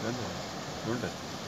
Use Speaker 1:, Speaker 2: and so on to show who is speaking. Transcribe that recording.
Speaker 1: No, no, no.